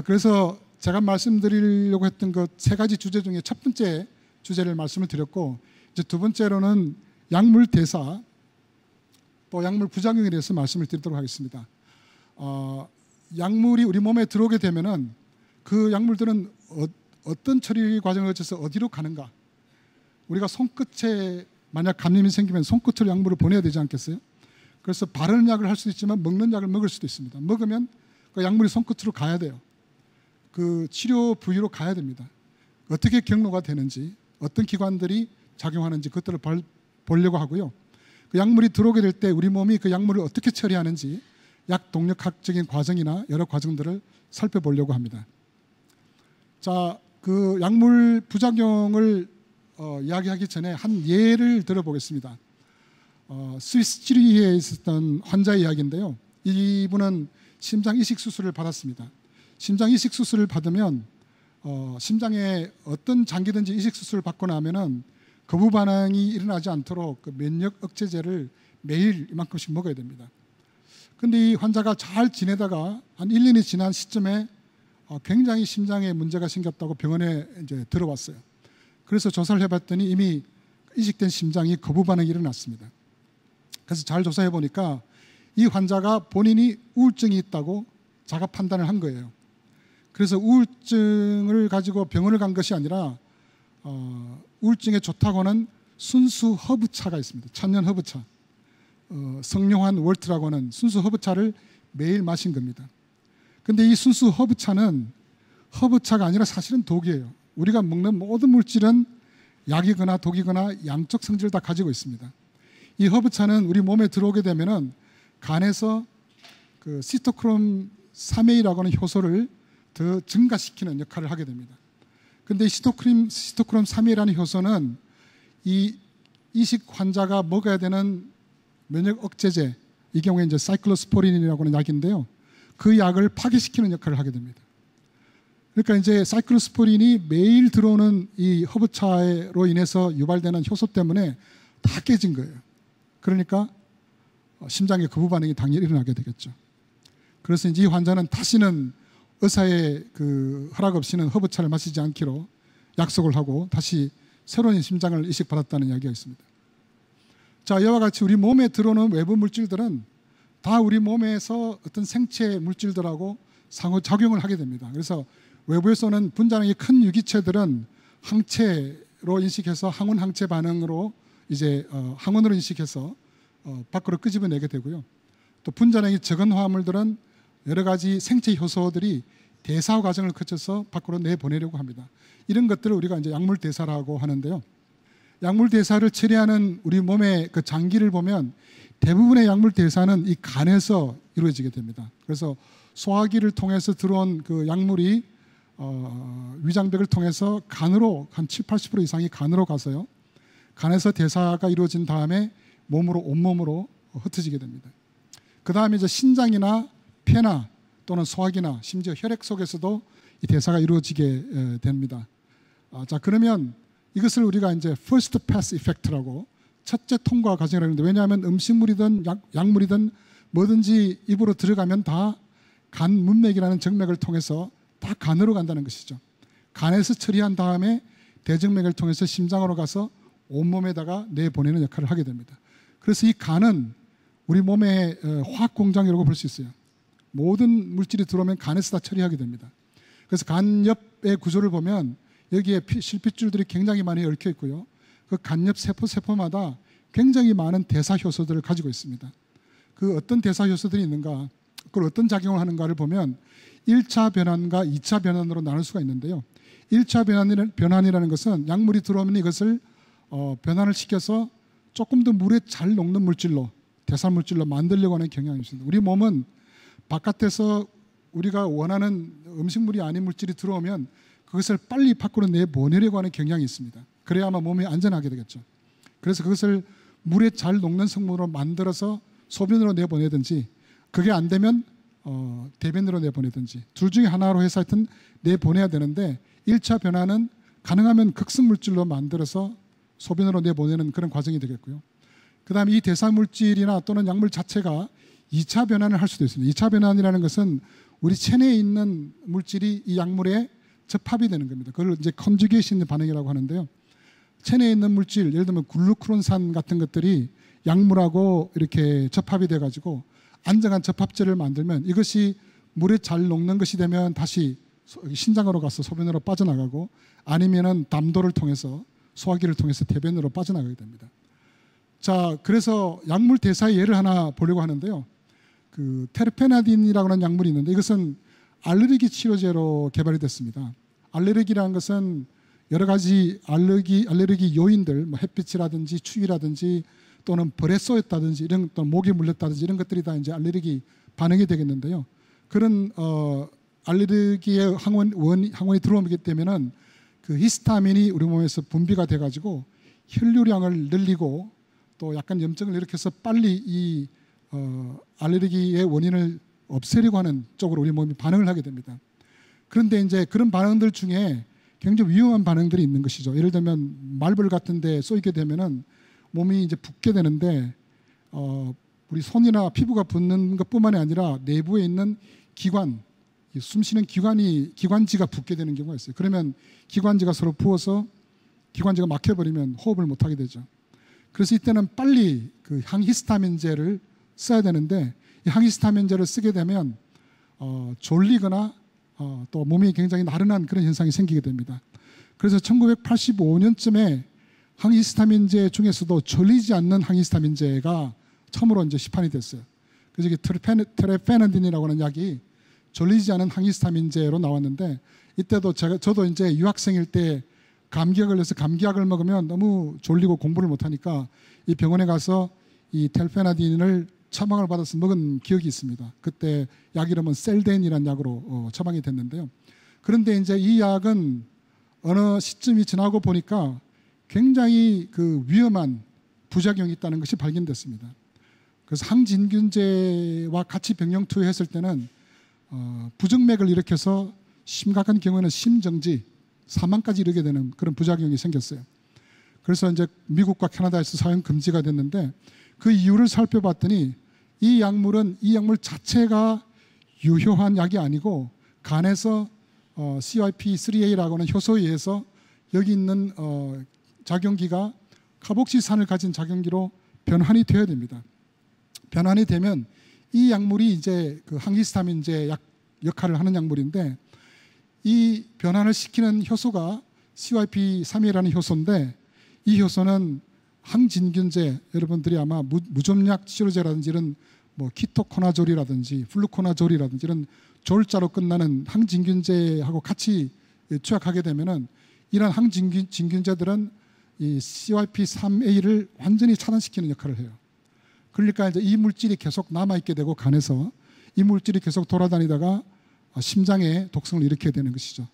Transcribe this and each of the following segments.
자, 그래서 제가 말씀드리려고 했던 그세 가지 주제 중에 첫 번째 주제를 말씀을 드렸고 이제 두 번째로는 약물 대사 또 약물 부작용에 대해서 말씀을 드리도록 하겠습니다. 어, 약물이 우리 몸에 들어오게 되면은 그 약물들은 어, 떤 처리 과정을 거쳐서 어디로 가는가? 우리가 손끝에 만약 감염이 생기면 손끝으로 약물을 보내야 되지 않겠어요? 그래서 바르는 약을 할 수도 있지만 먹는 약을 먹을 수도 있습니다. 먹으면 그 약물이 손끝으로 가야 돼요. 그 치료 부위로 가야 됩니다. 어떻게 경로가 되는지, 어떤 기관들이 작용하는지 그것들을 보려고 하고요. 그 약물이 들어오게 될 때 우리 몸이 그 약물을 어떻게 처리하는지 약 동력학적인 과정이나 여러 과정들을 살펴보려고 합니다. 자, 그 약물 부작용을 어, 이야기하기 전에 한 예를 들어보겠습니다. 어, 스위스 찌리히에 있었던 환자의 이야기인데요. 이분은 심장 이식 수술을 받았습니다. 심장 이식 수술을 받으면 어, 심장에 어떤 장기든지 이식 수술을 받고 나면은 거부 반응이 일어나지 않도록 그 면역 억제제를 매일 이만큼씩 먹어야 됩니다. 근데 이 환자가 잘 지내다가 한 1, 년이 지난 시점에 어, 굉장히 심장에 문제가 생겼다고 병원에 이제 들어왔어요. 그래서 조사를 해봤더니 이미 이식된 심장이 거부 반응이 일어났습니다. 그래서 잘 조사해 보니까 이 환자가 본인이 우울증이 있다고 자가 판단을 한 거예요. 그래서 우울증을 가지고 병원을 간 것이 아니라 어, 우울증에 좋다고 하는 순수 허브차가 있습니다. 천년 허브차. 어, 성룡한 월트라고 하는 순수 허브차를 매일 마신 겁니다. 근데 이 순수 허브차는 허브차가 아니라 사실은 독이에요. 우리가 먹는 모든 물질은 약이거나 독이거나 양적 성질을 다 가지고 있습니다. 이 허브차는 우리 몸에 들어오게 되면은 간에서 그 시토크롬 3A라고 하는 효소를 더 증가시키는 역할을 하게 됩니다. 근데 시토크림, 시토크롬 3A라는 효소는 이 이식 환자가 먹어야 되는 면역 억제제, 이 경우에 이제 사이클로스포린이라고 하는 약인데요. 그 약을 파괴시키는 역할을 하게 됩니다. 그러니까 이제 사이클로스포린이 매일 들어오는 이 허브차로 인해서 유발되는 효소 때문에 다 깨진 거예요. 그러니까 심장의 거부 반응이 당연히 일어나게 되겠죠. 그래서 이제 이 환자는 다시는 의사의 그 허락 없이는 허브차를 마시지 않기로 약속을 하고 다시 새로운 심장을 이식받았다는 이야기가 있습니다. 자, 이와 같이 우리 몸에 들어오는 외부 물질들은 다 우리 몸에서 어떤 생체 물질들하고 상호작용을 하게 됩니다. 그래서 외부에서는 분자량이 큰 유기체들은 항체로 인식해서 항원 항체 반응으로 이제 어, 항원으로 인식해서 어, 밖으로 끄집어내게 되고요. 또 분자량이 적은 화합물들은 여러 가지 생체 효소들이 대사 과정을 거쳐서 밖으로 내보내려고 합니다. 이런 것들을 우리가 이제 약물 대사라고 하는데요. 약물 대사를 처리하는 우리 몸의 그 장기를 보면 대부분의 약물 대사는 이 간에서 이루어지게 됩니다. 그래서 소화기를 통해서 들어온 그 약물이 어, 위장벽을 통해서 간으로 한 7, 80% 이상이 간으로 가서요. 간에서 대사가 이루어진 다음에 몸으로 온몸으로 흩어지게 됩니다. 그 다음에 이제 신장이나 폐나 또는 소화기나 심지어 혈액 속에서도 이 대사가 이루어지게 됩니다. 아, 자 그러면 이것을 우리가 이제 first pass effect라고 첫째 통과 과정이라고 하는데 왜냐하면 음식물이든 약, 약물이든 뭐든지 입으로 들어가면 다 간 문맥이라는 정맥을 통해서 다 간으로 간다는 것이죠. 간에서 처리한 다음에 대정맥을 통해서 심장으로 가서 온몸에다가 내보내는 역할을 하게 됩니다. 그래서 이 간은 우리 몸의 어, 화학 공장이라고 볼 수 있어요. 모든 물질이 들어오면 간에서 다 처리하게 됩니다. 그래서 간 옆의 구조를 보면 여기에 실핏줄들이 굉장히 많이 얽혀 있고요. 그 간 옆 세포 세포마다 굉장히 많은 대사 효소들을 가지고 있습니다. 그 어떤 대사 효소들이 있는가, 그걸 어떤 작용을 하는가를 보면 1차 변환과 2차 변환으로 나눌 수가 있는데요. 1차 변환이라는 것은 약물이 들어오면 이것을 어, 변환을 시켜서 조금 더 물에 잘 녹는 물질로 대사 물질로 만들려고 하는 경향이 있습니다. 우리 몸은 바깥에서 우리가 원하는 음식물이 아닌 물질이 들어오면 그것을 빨리 밖으로 내보내려고 하는 경향이 있습니다. 그래야만 몸이 안전하게 되겠죠. 그래서 그것을 물에 잘 녹는 성분으로 만들어서 소변으로 내보내든지 그게 안 되면 어, 대변으로 내보내든지 둘 중에 하나로 해서 하여튼 내보내야 되는데 1차 변화는 가능하면 극성물질로 만들어서 소변으로 내보내는 그런 과정이 되겠고요. 그 다음에 이 대사물질이나 또는 약물 자체가 2차 변환을 할 수도 있습니다. 2차 변환이라는 것은 우리 체내에 있는 물질이 이 약물에 접합이 되는 겁니다. 그걸 이제 conjugation 반응이라고 하는데요. 체내에 있는 물질, 예를 들면 글루크론산 같은 것들이 약물하고 이렇게 접합이 돼 가지고 안정한 접합체를 만들면 이것이 물에 잘 녹는 것이 되면 다시 신장으로 가서 소변으로 빠져나가고 아니면은 담도를 통해서 소화기를 통해서 대변으로 빠져나가게 됩니다. 자, 그래서 약물 대사의 예를 하나 보려고 하는데요. 그 테르페나딘이라고 하는 약물이 있는데 이것은 알레르기 치료제로 개발이 됐습니다. 알레르기라는 것은 여러 가지 알레르기 알레르기 요인들, 뭐 햇빛이라든지 추위라든지 또는 벌에 쏘였다든지 이런 또 목이 물렸다든지 이런 것들이 다 이제 알레르기 반응이 되겠는데요. 그런 어 알레르기의 항원 원 항원이 들어오기 때문에는 그 히스타민이 우리 몸에서 분비가 돼 가지고 혈류량을 늘리고 또 약간 염증을 일으켜서 빨리 이 어, 알레르기의 원인을 없애려고 하는 쪽으로 우리 몸이 반응을 하게 됩니다. 그런데 이제 그런 반응들 중에 굉장히 위험한 반응들이 있는 것이죠. 예를 들면 말벌 같은데 쏘이게 되면은 몸이 이제 붓게 되는데 어, 우리 손이나 피부가 붓는 것뿐만이 아니라 내부에 있는 기관, 숨쉬는 기관이 기관지가 붓게 되는 경우가 있어요. 그러면 기관지가 서로 부어서 기관지가 막혀버리면 호흡을 못하게 되죠. 그래서 이때는 빨리 그 항히스타민제를 써야 되는데 이 항히스타민제를 쓰게 되면 어, 졸리거나 어, 또 몸이 굉장히 나른한 그런 현상이 생기게 됩니다. 그래서 1985년쯤에 항히스타민제 중에서도 졸리지 않는 항히스타민제가 처음으로 이제 시판이 됐어요. 그래서 이게 트레페너딘이라고 하는 약이 졸리지 않은 항히스타민제로 나왔는데 이때도 제가 저도 이제 유학생일 때 감기가 걸려서 감기약을 먹으면 너무 졸리고 공부를 못하니까 이 병원에 가서 이 텔페나딘을 처방을 받아서 먹은 기억이 있습니다. 그때 약 이름은 셀덴이라는 약으로 어, 처방이 됐는데요. 그런데 이제 이 약은 어느 시점이 지나고 보니까 굉장히 그 위험한 부작용이 있다는 것이 발견됐습니다. 그래서 항진균제와 같이 병용 투여했을 때는 어, 부정맥을 일으켜서 심각한 경우에는 심정지, 사망까지 이르게 되는 그런 부작용이 생겼어요. 그래서 이제 미국과 캐나다에서 사용 금지가 됐는데 그 이유를 살펴봤더니 이 약물은 이 약물 자체가 유효한 약이 아니고 간에서 어, CYP3A라고 하는 효소에 의해서 여기 있는 어, 작용기가 카복시산을 가진 작용기로 변환이 되어야 됩니다. 변환이 되면 이 약물이 이제 그 항히스타민제 약 역할을 하는 약물인데 이 변환을 시키는 효소가 CYP3A라는 효소인데 이 효소는 항진균제 여러분들이 아마 무좀약 치료제라든지 이런 뭐 키토코나졸이라든지 플루코나졸이라든지 이런 졸자로 끝나는 항진균제하고 같이 투약하게 되면은 이런 항진균제들은 이 CYP3A를 완전히 차단시키는 역할을 해요. 그러니까 이제 이 물질이 계속 남아 있게 되고 간에서 이 물질이 계속 돌아다니다가 심장에 독성을 일으키게 되는 것이죠.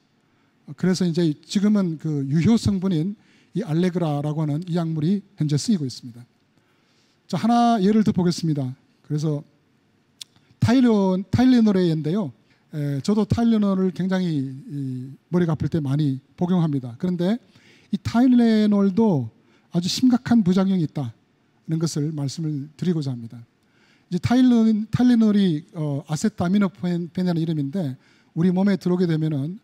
그래서 이제 지금은 그 유효 성분인 이 알레그라라고 하는 이 약물이 현재 쓰이고 있습니다. 자, 하나 예를 들 보겠습니다. 그래서 타일레 타일레놀인데요. 저도 타일레놀을 굉장히 머리가 아플 때 많이 복용합니다. 그런데 이 타일레놀도 아주 심각한 부작용이 있다는 것을 말씀을 드리고자 합니다. 이제 타일레, 타일레놀이 어, 아세타미노펜이라는 이름인데 우리 몸에 들어오게 되면은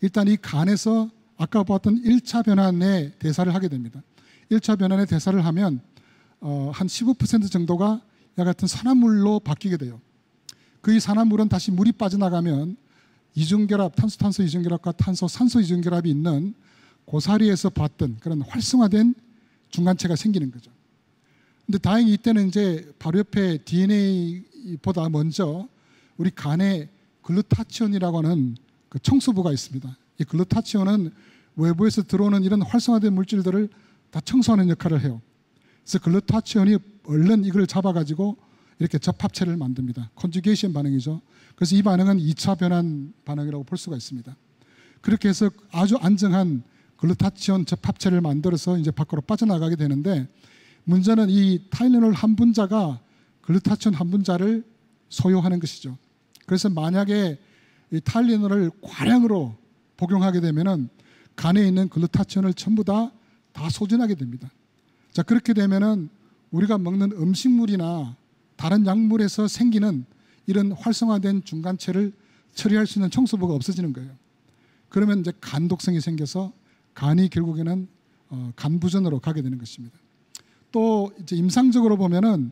일단 이 간에서 아까 봤던 1차 변환의 대사를 하게 됩니다. 1차 변환의 대사를 하면 어, 한 15% 정도가 약 같은 산화물로 바뀌게 돼요. 그이 산화물은 다시 물이 빠져나가면 이중결합, 탄소 탄소 이중결합과 탄소 산소 이중결합이 있는 고사리에서 봤던 그런 활성화된 중간체가 생기는 거죠. 근데 다행히 이때는 이제 바로 옆에 DNA보다 먼저 우리 간에 글루타치온이라고 하는 그 청소부가 있습니다. 이 글루타치온은 외부에서 들어오는 이런 활성화된 물질들을 다 청소하는 역할을 해요. 그래서 글루타치온이 얼른 이걸 잡아가지고 이렇게 접합체를 만듭니다. conjugation 반응이죠. 그래서 이 반응은 2차 변환 반응이라고 볼 수가 있습니다. 그렇게 해서 아주 안정한 글루타치온 접합체를 만들어서 이제 밖으로 빠져나가게 되는데 문제는 이 타일레놀 한 분자가 글루타치온 한 분자를 소요하는 것이죠. 그래서 만약에 이 타일레놀을 과량으로 복용하게 되면은 간에 있는 글루타치온을 전부 다 다 소진하게 됩니다. 자 그렇게 되면은 우리가 먹는 음식물이나 다른 약물에서 생기는 이런 활성화된 중간체를 처리할 수 있는 청소부가 없어지는 거예요. 그러면 이제 간 독성이 생겨서 간이 결국에는 어, 간부전으로 가게 되는 것입니다. 또 이제 임상적으로 보면은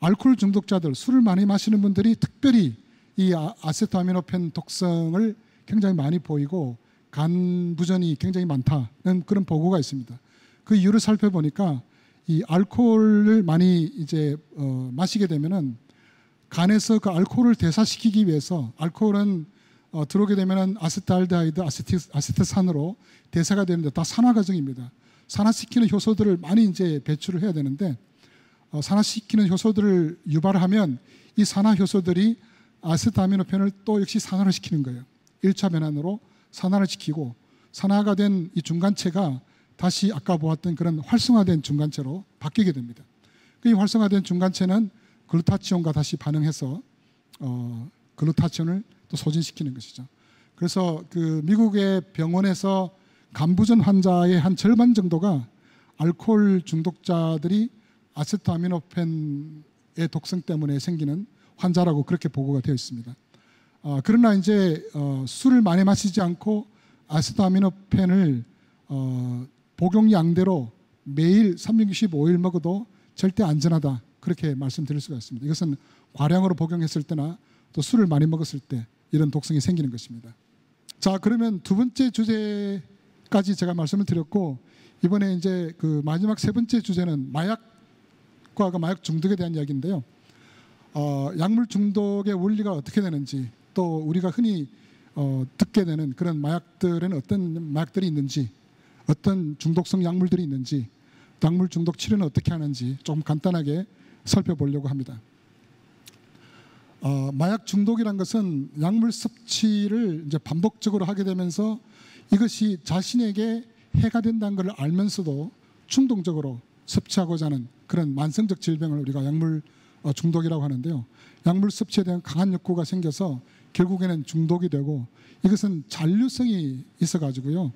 알코올 중독자들, 술을 많이 마시는 분들이 특별히 이 아- 아세토아미노펜 독성을 굉장히 많이 보이고 간 부전이 굉장히 많다는 그런 보고가 있습니다. 그 이유를 살펴보니까 이 알코올을 많이 이제 어, 마시게 되면은 간에서 그 알코올을 대사시키기 위해서 알코올은 어, 들어오게 되면은 아세트알데하이드, 아세티, 아세트산으로 대사가 되는데 다 산화 과정입니다. 산화시키는 효소들을 많이 이제 배출을 해야 되는데 어, 산화시키는 효소들을 유발하면 이 산화 효소들이 아세트아미노펜을 또 역시 산화를 시키는 거예요. 1차 변환으로 산화를 시키고 산화가 된 이 중간체가 다시 아까 보았던 그런 활성화된 중간체로 바뀌게 됩니다. 그이 활성화된 중간체는 글루타치온과 다시 반응해서 어, 글루타치온을 또 소진시키는 것이죠. 그래서 그 미국의 병원에서 간부전 환자의 한 절반 정도가 알코올 중독자들이 아세토아미노펜의 독성 때문에 생기는 환자라고 그렇게 보고가 되어 있습니다. 어, 그러나 이제 어, 술을 많이 마시지 않고 아세토아미노펜을 어, 복용량대로 매일 365일 먹어도 절대 안전하다 그렇게 말씀드릴 수가 있습니다. 이것은 과량으로 복용했을 때나 또 술을 많이 먹었을 때 이런 독성이 생기는 것입니다. 자 그러면 두 번째 주제까지 제가 말씀을 드렸고 이번에 이제 그 마지막 세 번째 주제는 마약과 그 마약 중독에 대한 이야기인데요. 어, 약물 중독의 원리가 어떻게 되는지 또 우리가 흔히 어, 듣게 되는 그런 마약들에는 어떤 마약들이 있는지 어떤 중독성 약물들이 있는지 약물 중독 치료는 어떻게 하는지 조금 간단하게 살펴보려고 합니다. 어, 마약 중독이란 것은 약물 섭취를 이제 반복적으로 하게 되면서 이것이 자신에게 해가 된다는 것을 알면서도 충동적으로 섭취하고자 하는 그런 만성적 질병을 우리가 약물 어, 중독이라고 하는데요. 약물 섭취에 대한 강한 욕구가 생겨서 결국에는 중독이 되고 이것은 잔류성이 있어 가지고요.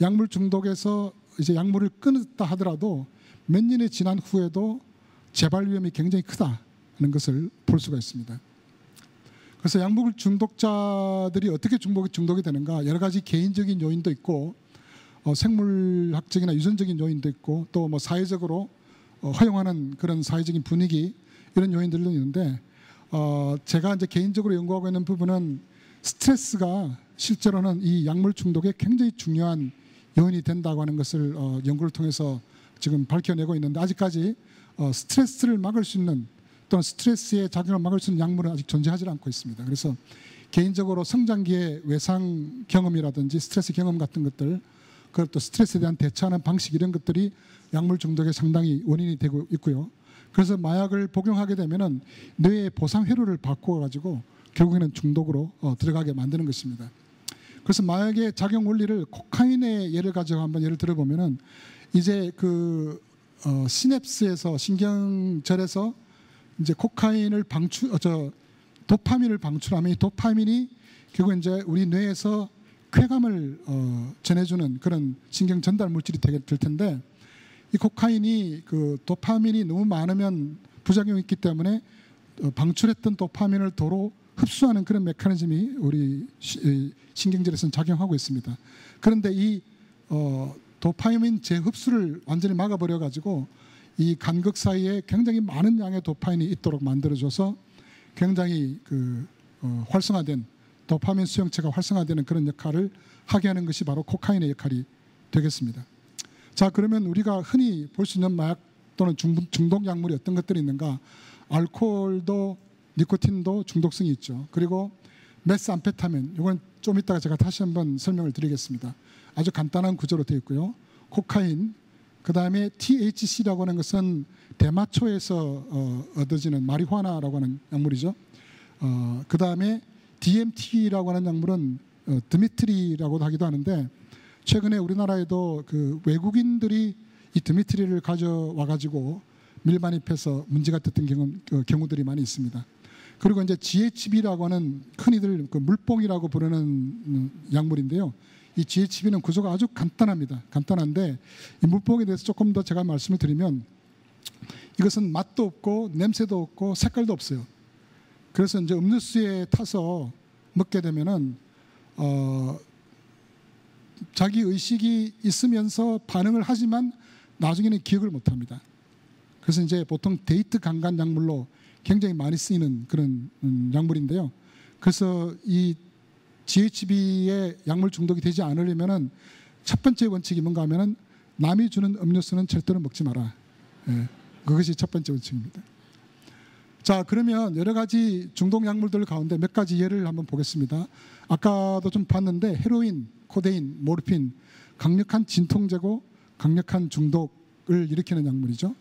약물 중독에서 이제 약물을 끊었다 하더라도 몇 년이 지난 후에도 재발 위험이 굉장히 크다는 것을 볼 수가 있습니다. 그래서 약물 중독자들이 어떻게 중독이, 중독이 되는가 여러 가지 개인적인 요인도 있고 어, 생물학적이나 유전적인 요인도 있고 또 뭐 사회적으로 어, 허용하는 그런 사회적인 분위기 이런 요인들도 있는데 어, 제가 이제 개인적으로 연구하고 있는 부분은 스트레스가 실제로는 이 약물 중독에 굉장히 중요한 요인이 된다고 하는 것을 어, 연구를 통해서 지금 밝혀내고 있는데 아직까지 어, 스트레스를 막을 수 있는 또는 스트레스의 작용을 막을 수 있는 약물은 아직 존재하지 않고 있습니다. 그래서 개인적으로 성장기의 외상 경험이라든지 스트레스 경험 같은 것들 그리고 또 스트레스에 대한 대처하는 방식 이런 것들이 약물 중독에 상당히 원인이 되고 있고요. 그래서 마약을 복용하게 되면은 뇌의 보상 회로를 바꾸어 가지고 결국에는 중독으로 어, 들어가게 만드는 것입니다. 그래서 마약의 작용 원리를 코카인의 예를 가지고 한번 예를 들어보면은 이제 그 어, 시냅스에서 신경절에서 이제 코카인을 방출, 어, 저 도파민을 방출하면 이 도파민이 결국 이제 우리 뇌에서 쾌감을 어, 전해주는 그런 신경 전달 물질이 되게 될 텐데 이 코카인이 그 도파민이 너무 많으면 부작용이 있기 때문에 어, 방출했던 도파민을 도로 흡수하는 그런 메커니즘이 우리 시, 신경절에서는 작용하고 있습니다. 그런데 이 어, 도파민 재흡수를 완전히 막아버려 가지고 이 간극 사이에 굉장히 많은 양의 도파민이 있도록 만들어줘서 굉장히 그 어, 활성화된 도파민 수용체가 활성화되는 그런 역할을 하게 하는 것이 바로 코카인의 역할이 되겠습니다. 자 그러면 우리가 흔히 볼 수 있는 마약 또는 중독 약물이 어떤 것들이 있는가? 알코올도 니코틴도 중독성이 있죠. 그리고 메스암페타민 이건 좀 이따가 제가 다시 한번 설명을 드리겠습니다. 아주 간단한 구조로 되어 있고요. 코카인, 그 다음에 THC라고 하는 것은 대마초에서 어, 얻어지는 마리화나라고 하는 약물이죠. 어, 그 다음에 DMT라고 하는 약물은 어, 드미트리라고도 하기도 하는데 최근에 우리나라에도 그 외국인들이 이 드미트리를 가져와 가지고 밀반입해서 문제가 됐던 경우, 그 경우들이 많이 있습니다. 그리고 이제 GHB라고 하는 흔히들 그 물뽕이라고 부르는 음, 약물인데요. 이 GHB는 구조가 아주 간단합니다. 간단한데 이 물뽕에 대해서 조금 더 제가 말씀을 드리면 이것은 맛도 없고 냄새도 없고 색깔도 없어요. 그래서 이제 음료수에 타서 먹게 되면은 어, 자기 의식이 있으면서 반응을 하지만 나중에는 기억을 못 합니다. 그래서 이제 보통 데이트 강간 약물로 굉장히 많이 쓰이는 그런 음, 약물인데요. 그래서 이 GHB의 약물 중독이 되지 않으려면은 첫 번째 원칙이 뭔가 하면은 남이 주는 음료수는 절대로 먹지 마라. 예, 그것이 첫 번째 원칙입니다. 자, 그러면 여러 가지 중독 약물들 가운데 몇 가지 예를 한번 보겠습니다. 아까도 좀 봤는데 헤로인, 코데인, 모르핀, 강력한 진통제고 강력한 중독을 일으키는 약물이죠.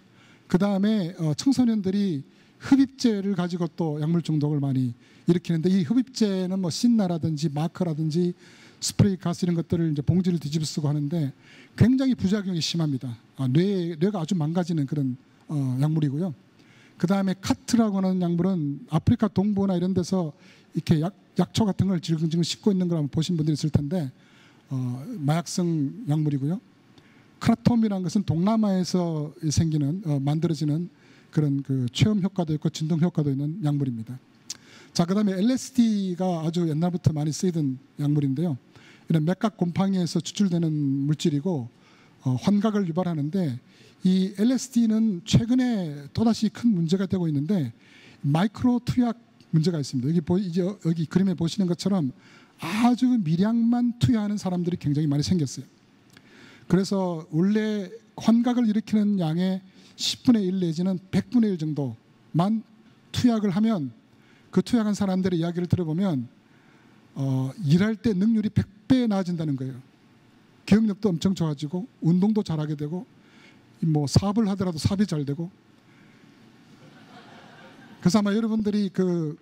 그 다음에 어, 청소년들이 흡입제를 가지고 또 약물 중독을 많이 일으키는데 이 흡입제는 뭐 신나라든지 마커라든지 스프레이 가스 이런 것들을 이제 봉지를 뒤집어 쓰고 하는데 굉장히 부작용이 심합니다. 아, 뇌, 뇌가 아주 망가지는 그런 어, 약물이고요. 그 다음에 카트라고 하는 약물은 아프리카 동부나 이런 데서 이렇게 약, 약초 같은 걸 질근질근 씹고 있는 걸 한번 보신 분들이 있을 텐데 어, 마약성 약물이고요. 크라톰이라는 것은 동남아에서 생기는 어, 만들어지는 그런 그 체험 효과도 있고 진동 효과도 있는 약물입니다. 자, 그다음에 LSD가 아주 옛날부터 많이 쓰이던 약물인데요. 이런 맥각 곰팡이에서 추출되는 물질이고 어, 환각을 유발하는데 이 LSD는 최근에 또다시 큰 문제가 되고 있는데 마이크로 투약 문제가 있습니다. 여기 보, 이제 여기 그림에 보시는 것처럼 아주 미량만 투여하는 사람들이 굉장히 많이 생겼어요. 그래서 원래 환각을 일으키는 양의 10분의 1 내지는 100분의 1 정도만 투약을 하면 그 투약한 사람들의 이야기를 들어보면 어, 일할 때 능률이 100배 나아진다는 거예요. 기억력도 엄청 좋아지고 운동도 잘하게 되고 뭐 사업을 하더라도 사업이 잘 되고 그래서 아마 여러분들이 그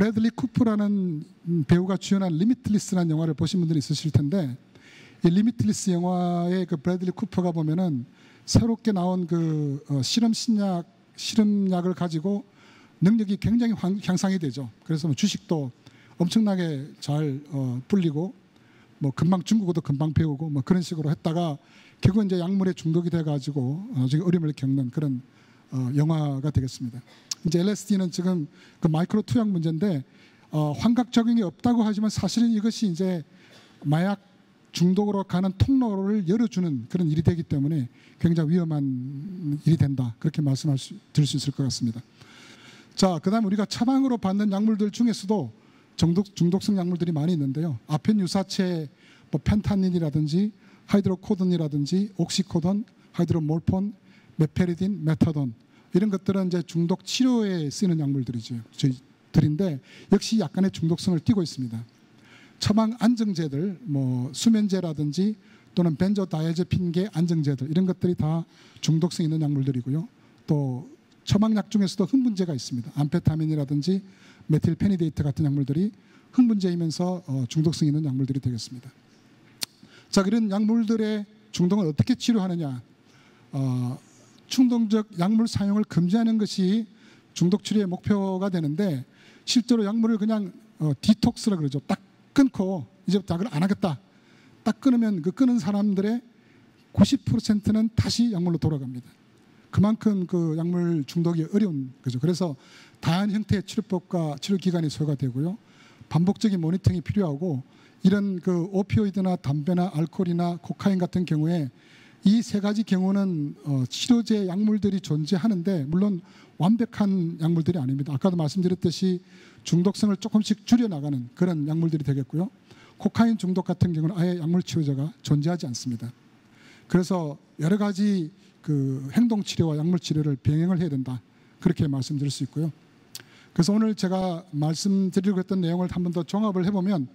브래들리 쿠프라는 배우가 주연한 리미틀리스라는 영화를 보신 분들이 있으실 텐데 이 Limitless 영화의 그 브래들리 쿠퍼가 보면은 새롭게 나온 그 어, 실험 신약 실험약을 가지고 능력이 굉장히 향상이 되죠. 그래서 뭐 주식도 엄청나게 잘 어, 불리고 뭐 금방 중국어도 금방 배우고 뭐 그런 식으로 했다가 결국 이제 약물에 중독이 돼 가지고 나중에 어려움을 겪는 그런 어, 영화가 되겠습니다. 이제 LSD는 지금 그 마이크로 투약 문제인데 어, 환각 작용이 없다고 하지만 사실은 이것이 이제 마약 중독으로 가는 통로를 열어주는 그런 일이 되기 때문에 굉장히 위험한 일이 된다 그렇게 말씀할 수 드릴 수 있을 것 같습니다. 자, 그다음 우리가 처방으로 받는 약물들 중에서도 중독, 중독성 약물들이 많이 있는데요. 아편 유사체, 뭐 펜타닐이라든지 하이드로코돈이라든지 옥시코돈, 하이드로몰폰, 메페리딘, 메타돈 이런 것들은 이제 중독 치료에 쓰이는 약물들이죠. 저희들인데 역시 약간의 중독성을 띠고 있습니다. 처방 안정제들, 뭐 수면제라든지 또는 벤조다이아제핀계 안정제들 이런 것들이 다 중독성 있는 약물들이고요. 또 처방약 중에서도 흥분제가 있습니다. 암페타민이라든지 메틸페니데이트 같은 약물들이 흥분제이면서 어, 중독성 있는 약물들이 되겠습니다. 자, 그런 약물들의 중독을 어떻게 치료하느냐? 어, 충동적 약물 사용을 금지하는 것이 중독 치료의 목표가 되는데 실제로 약물을 그냥 어, 디톡스라 그러죠. 딱 끊고 이제부터 약을 안 하겠다. 딱 끊으면 그 끊은 사람들의 90%는 다시 약물로 돌아갑니다. 그만큼 그 약물 중독이 어려운 거죠. 그래서 다양한 형태의 치료법과 치료 기간이 소요가 되고요. 반복적인 모니터링이 필요하고 이런 그 오피오이드나 담배나 알코올이나 코카인 같은 경우에 이 세 가지 경우는 어, 치료제 약물들이 존재하는데 물론 완벽한 약물들이 아닙니다. 아까도 말씀드렸듯이 중독성을 조금씩 줄여 나가는 그런 약물들이 되겠고요. 코카인 중독 같은 경우는 아예 약물 치료제가 존재하지 않습니다. 그래서 여러 가지 그 행동 치료와 약물 치료를 병행을 해야 된다. 그렇게 말씀드릴 수 있고요. 그래서 오늘 제가 말씀드리고 했던 내용을 한 번 더 종합을 해보면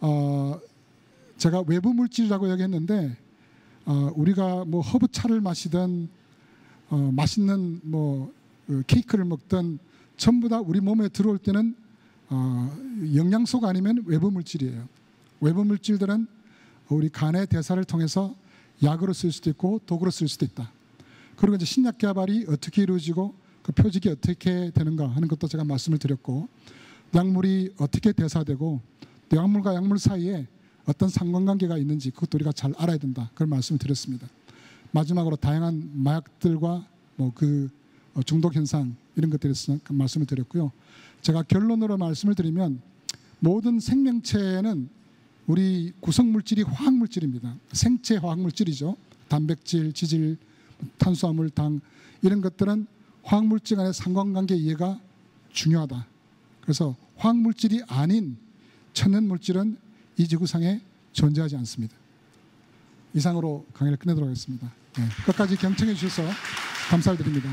어, 제가 외부 물질이라고 얘기했는데 어, 우리가 뭐 허브차를 마시든 어, 맛있는 뭐그 케이크를 먹든 전부 다 우리 몸에 들어올 때는 어, 영양소가 아니면 외부 물질이에요. 외부 물질들은 우리 간의 대사를 통해서 약으로 쓸 수도 있고 독으로 쓸 수도 있다. 그리고 이제 신약 개발이 어떻게 이루어지고 그 표직이 어떻게 되는가 하는 것도 제가 말씀을 드렸고 약물이 어떻게 대사되고 약물과 약물 사이에 어떤 상관관계가 있는지 그것도 우리가 잘 알아야 된다. 그런 말씀을 드렸습니다. 마지막으로 다양한 마약들과 뭐 그 중독 현상 이런 것들에 대해서 그 말씀을 드렸고요. 제가 결론으로 말씀을 드리면 모든 생명체는 우리 구성 물질이 화학 물질입니다. 생체 화학 물질이죠. 단백질, 지질, 탄수화물, 당 이런 것들은 화학 물질 간의 상관관계 이해가 중요하다. 그래서 화학 물질이 아닌 천연 물질은 이 지구상에 존재하지 않습니다. 이상으로 강의를 끝내도록 하겠습니다. 네, 끝까지 경청해 주셔서 감사드립니다.